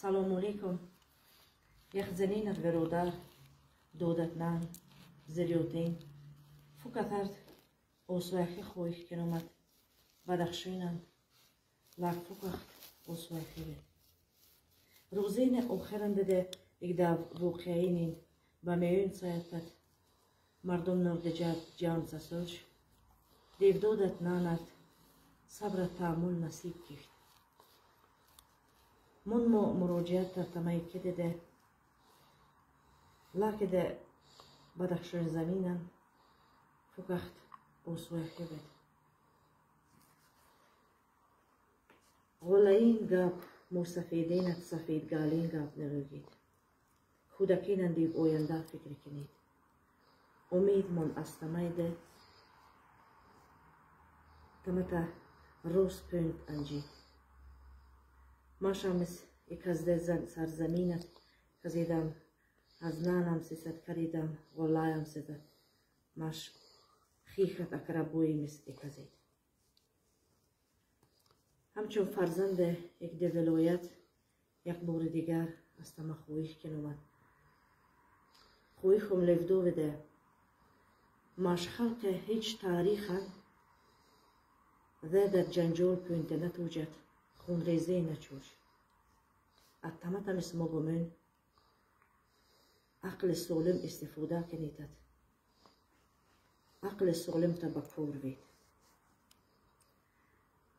салому алейкум яхзанинат веродар додат нан зирётин фукатард освайхи хоих киномад бадахшинан лак фукахт освайхи вед рӯзене охиран деде игдав воқеаинин ба меён саятат мардум нурдиҷат ҷан сасоч девдодат нанат сабра таъмул насиб гифт мун мо муроҷиат дар тамаи ки деде лакеде бадахшони заминан фукахт освояхебед ғолаин гап мусафединат сафедгалин гап нерӯгид кӯдакинан див оянда фикр кинед умед мон аз тамайде тамата рост пӯнт анҷид машамис и казде сарзаминат. Казидам аз нанам сисад каридам ғолаям сезад. Маш хихат акрабуимис и казид ҳамчун фарзанде якде вилоят як бори дигар аз тама хоҳиш киномад. Хоҳихум левдовиде маш халқе ҳеҷ таърихан ве дар ҷанҷол пӯнте натӯҷад хунрезе начӯш аттаматамис могумӯн ақли солим истифода кинитад ақли солимта ба кор вед.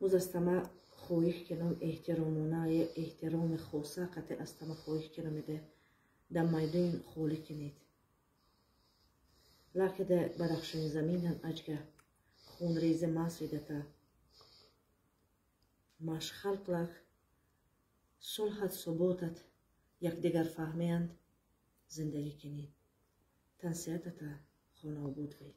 Уз астама хоҳиш кином эҳтиромонае эҳтироми хоса қате астама хоҳиш киномиде дар майдони холӣ кинед лакеде бадахшони заминан аҷга хунрезе масвидата машхалқлах сулҳат суботат якдигар фаҳмеянд зиндагӣ кинед тансиҳатата хона обуд вед